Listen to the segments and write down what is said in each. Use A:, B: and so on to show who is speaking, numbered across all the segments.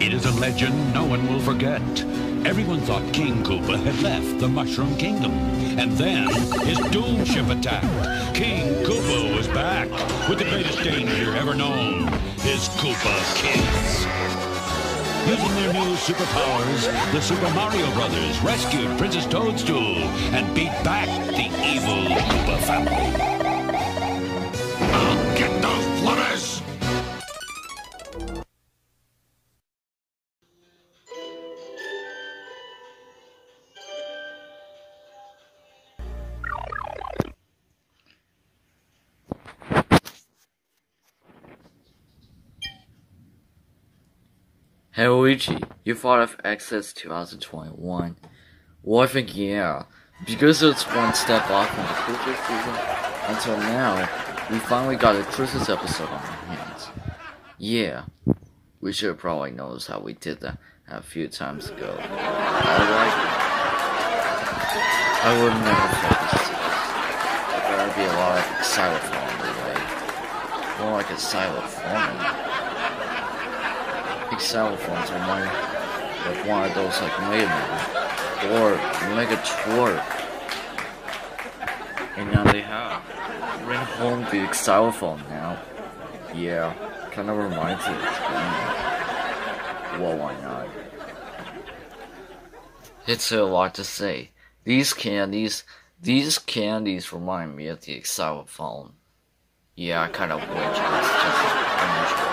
A: It is a legend no one will forget. Everyone thought King Koopa had left the Mushroom Kingdom. And then his doom ship attacked. King Koopa was back with the greatest danger ever known, his Koopa Kids. Using their new superpowers, the Super Mario Brothers rescued Princess Toadstool and beat back the evil Koopa family.
B: Hey Luigi, you thought of Exodus 2021? Well, I think yeah, because it's one step off from the Christmas season. Until now, we finally got a Christmas episode on our hands. Yeah, we should probably noticed how we did that a few times ago. Alright? I would never focus this. There better be a lot of xylophone way. More like a xylophone xylophones are mine like one of those like Mega Man or Mega Twerk. And now they have. Bring home the xylophone now. Yeah, kinda reminds me of Well, why not? It's a lot to say. These candies, these candies remind me of the xylophone. Yeah, I kinda wish it's just unusual.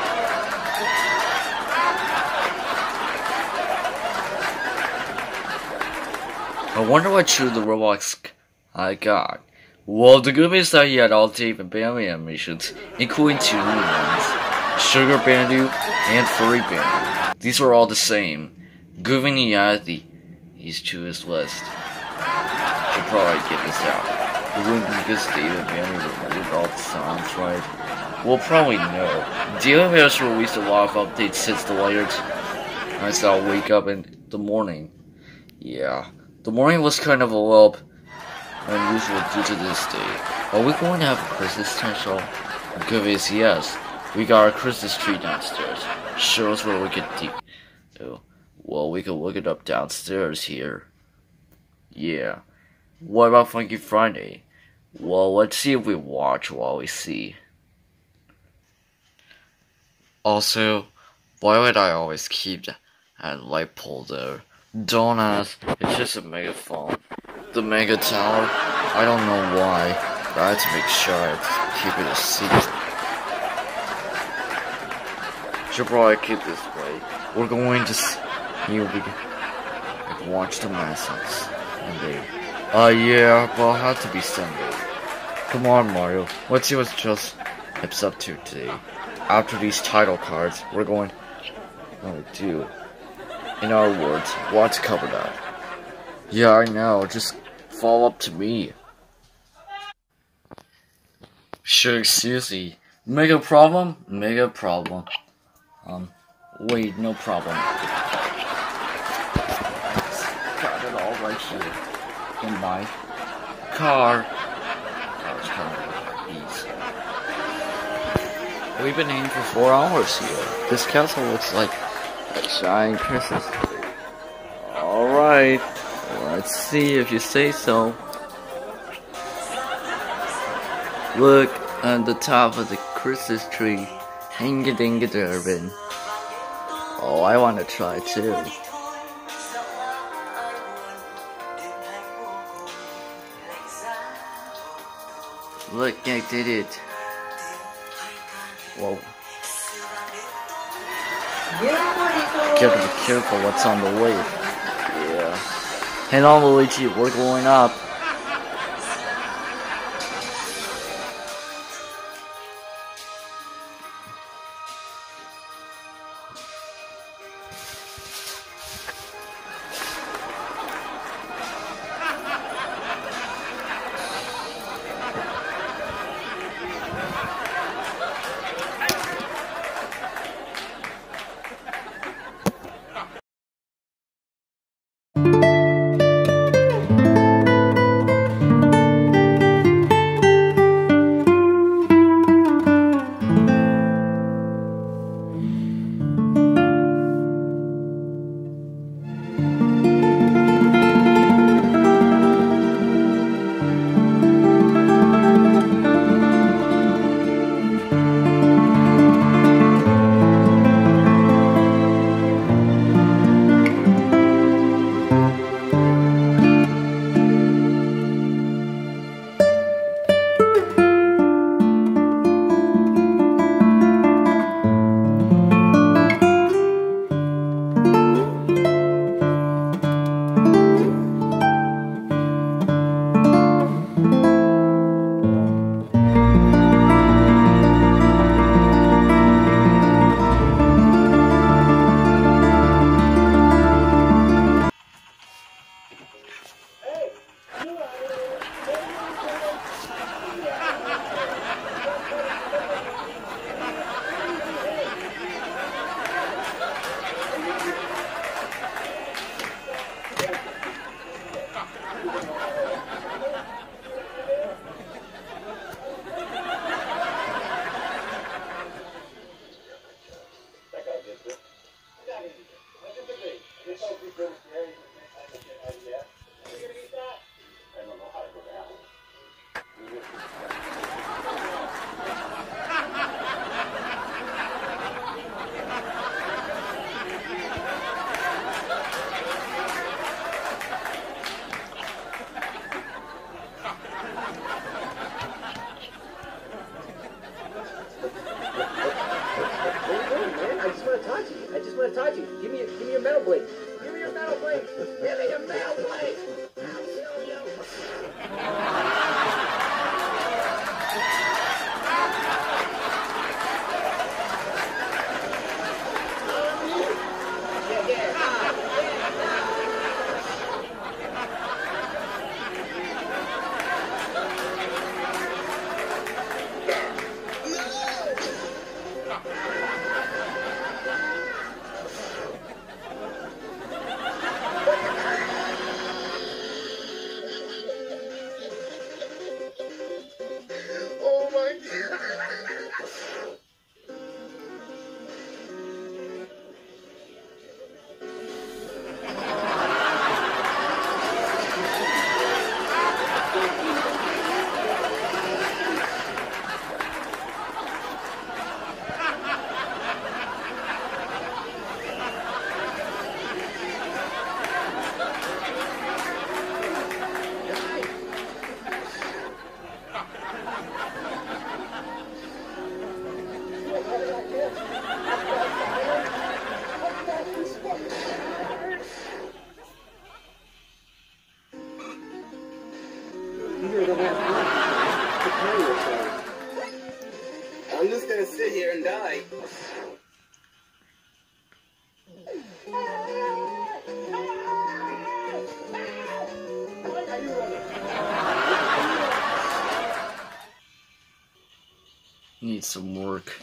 B: I wonder what shoe the Roblox I got. Well, the good news is that he had all Dave and Bambi animations, including two new ones. Sugar Bandu and Furry Bandu. These were all the same. Given he added the, these to his list. Should probably get this out. It wouldn't be because Dave and Bambi removed all the songs, right? We'll probably know. Daily has released a lot of updates since the layers. I saw wake up in the morning. Yeah. The morning was kind of a little unusual due to this day. Are we going to have a Christmas special? The good is yes. We got our Christmas tree downstairs. Show us where we can deep. Oh, well, we can look it up downstairs here. Yeah. What about Funky Friday? Well, let's see if we watch while we see. Also, why would I always keep that light pole there? Don't ask. It's just a megaphone. The mega tower. I don't know why, but I had to make sure I keep it a secret. Should probably keep this way. We're going to you be watch the masses and they. Uh yeah, but I'll have to be Sunday. Come on, Mario. Let's see what just hips up to today. After these title cards, we're going. Oh, do. In our words, what's covered up? Yeah, I know. Just fall up to me. Sure, seriously. Mega problem? Mega problem. Um, wait, no problem. Got it all right here. In my car. Car's easy. We've been aiming for four hours here. This castle looks like a giant Christmas tree. Alright, let's see if you say so. Look at the top of the Christmas tree. Hinga dinga Durbin. Oh, I want to try too. Look, I did it. Whoa. Gotta be careful what's on the way. Yeah. Hang on, Luigi, we're going up. Some work.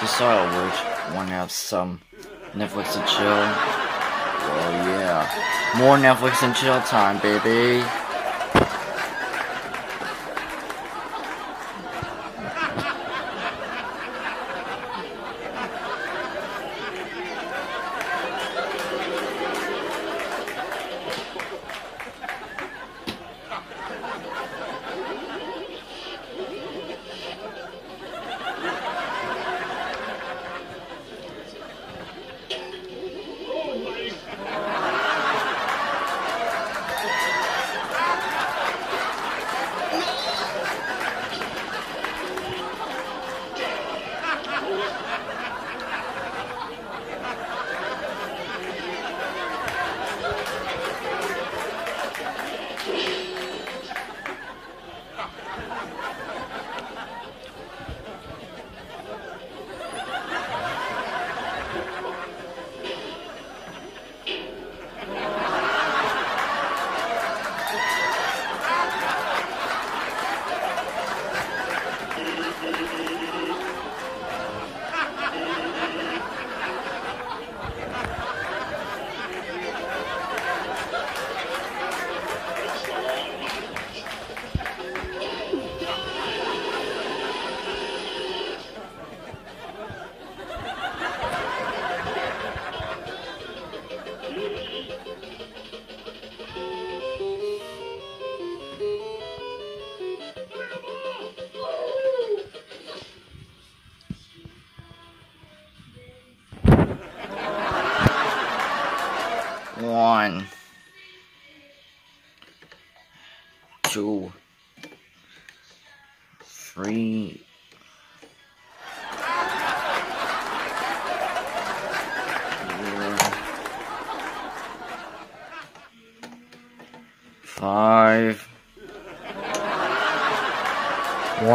B: Decided which want to have some Netflix and chill. Oh yeah, more Netflix and chill time, baby.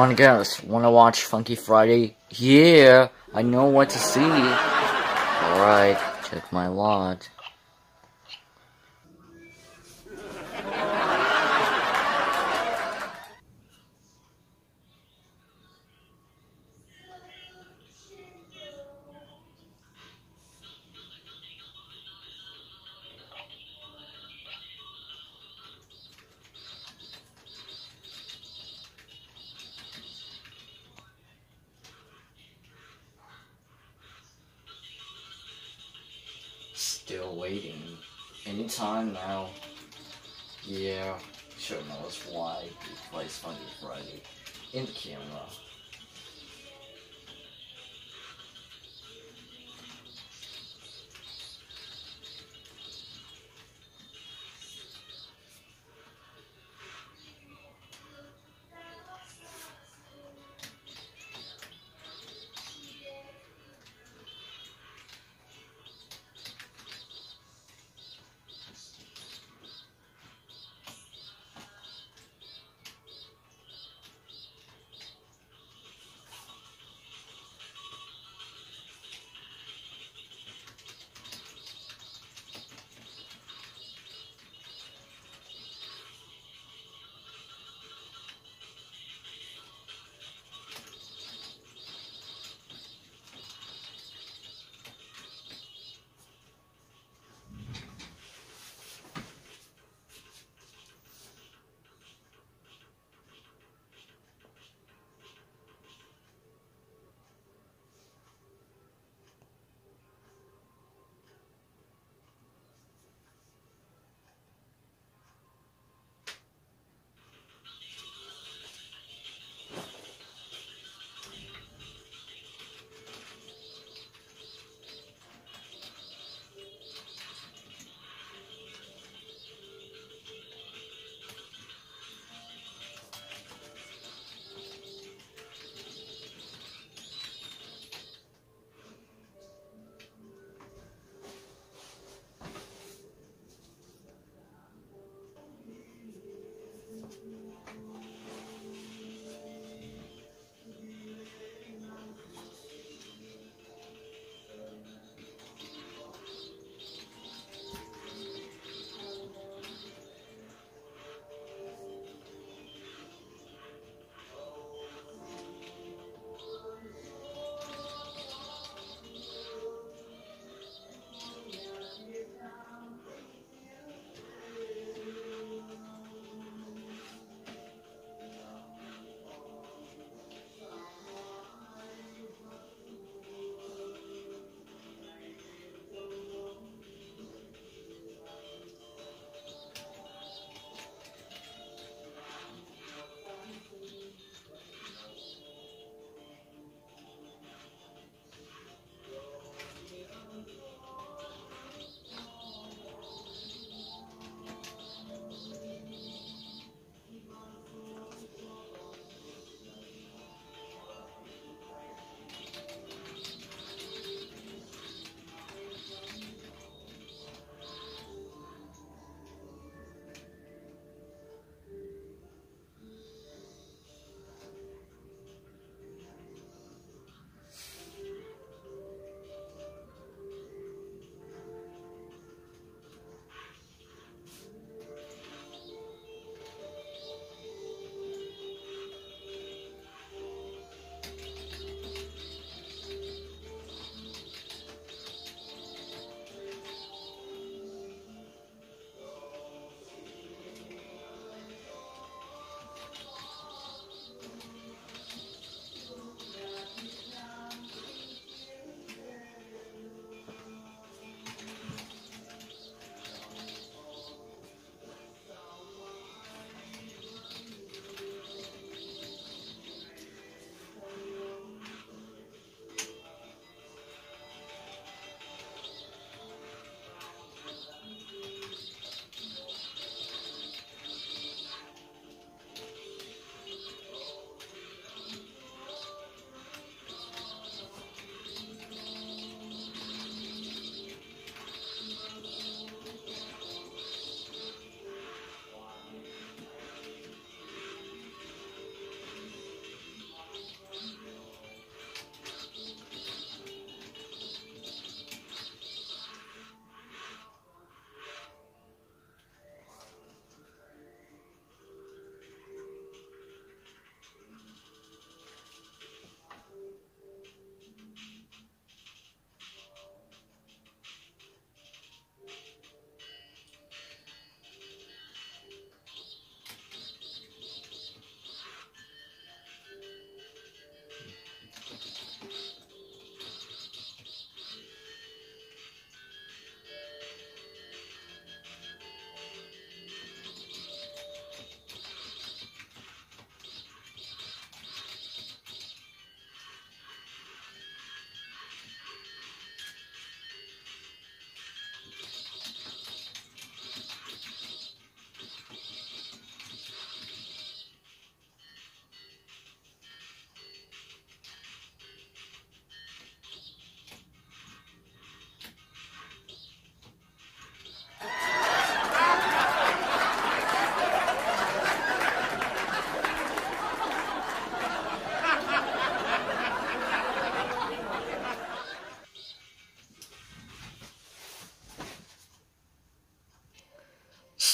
B: One guess. Wanna watch Funky Friday? Yeah, I know what to see. Alright, check my lot. Waiting. Anytime now. Yeah, sure knows why he plays Funky Friday in the camera.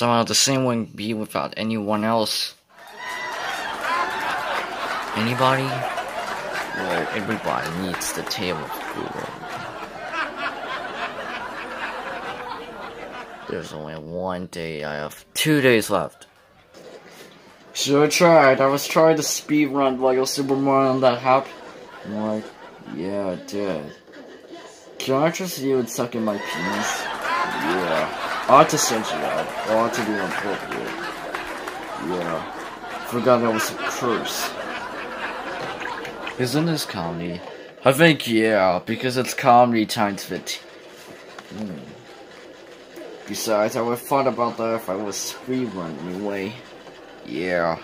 B: Somehow the same wouldn't be without anyone else. Anybody? Well, everybody needs the table of. There's only one day. I have two days left. I tried. I was trying to speed run Lego Super Mario and that happened. I'm like, yeah, I did. Can I trust you in my penis? Yeah. Ought to you out. I ought to be inappropriate. Yeah. Forgot that was a curse. Isn't this comedy? I think yeah, because it's comedy times 15. Hmm. Besides, I would have thought about that if I was speedrun anyway. Yeah.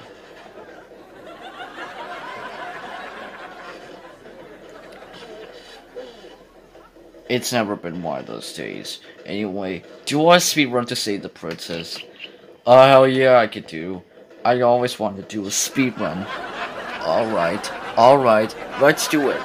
B: It's never been one of those days. Anyway, do I speedrun to save the princess? Oh, hell yeah, I could do. I always wanted to do a speedrun. Alright, alright, let's do it.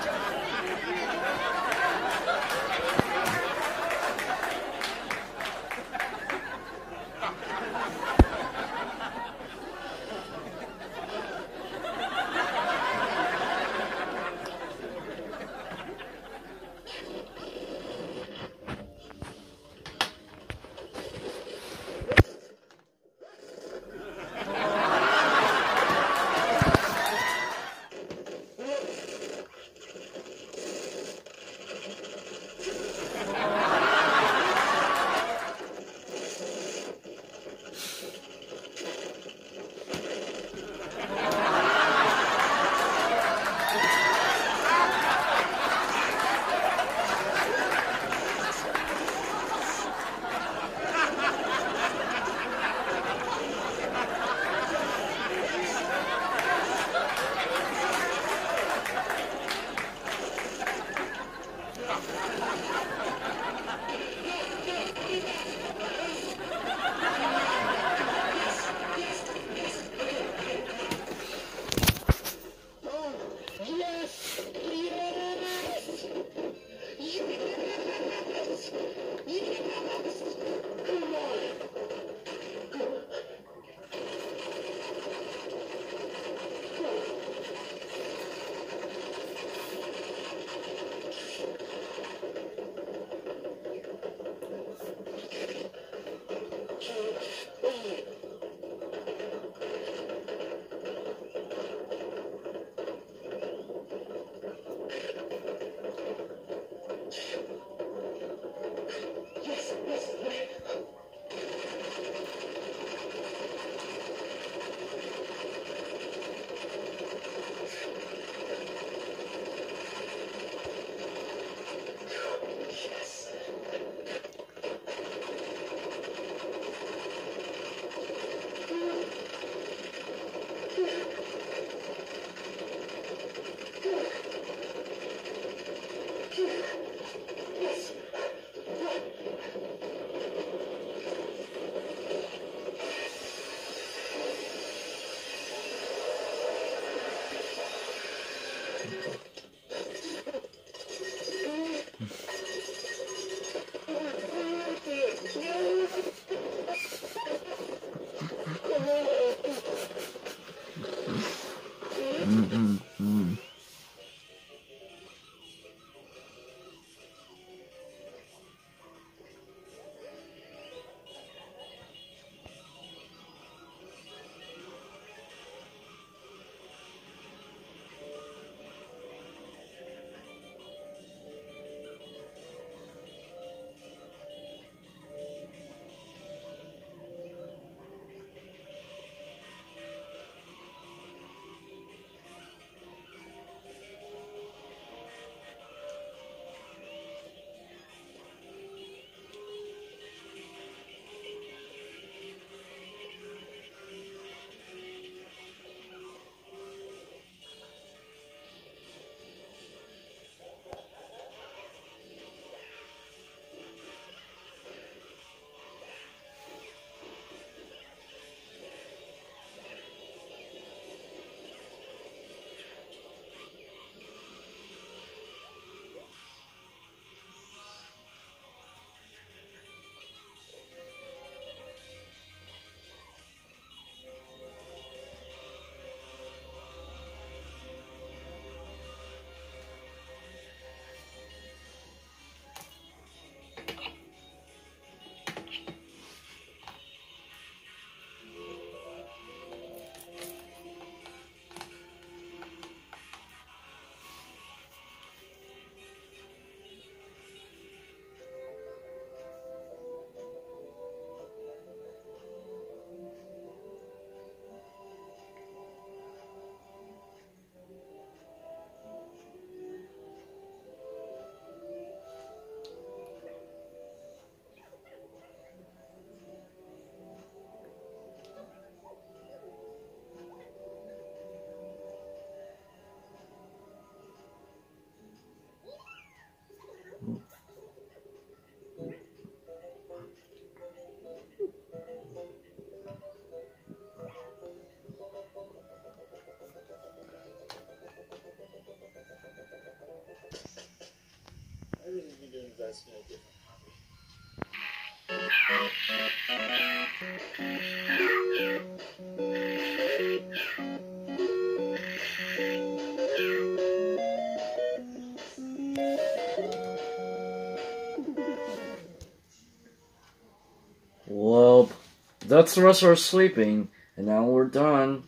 B: That's the rest of our sleeping, and now we're done.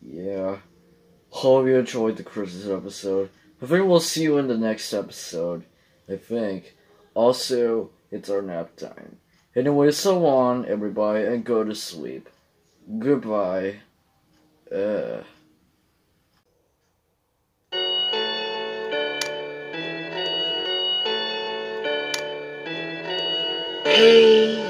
B: Yeah. Hope you enjoyed the Christmas episode. I think we'll see you in the next episode. I think. Also, it's our nap time. Anyway, so on, everybody, and go to sleep. Goodbye. Uh.
C: Hey,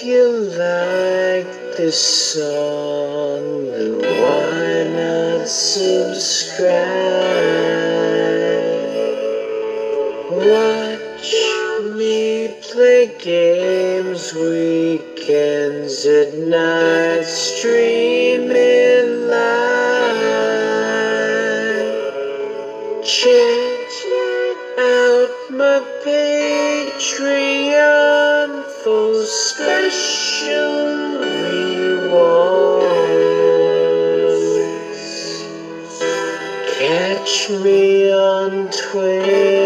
C: if you like this song, then why not subscribe? Watch me play games weekends at night, streaming live. Check out my Patreon for special rewards. Catch me on Twitter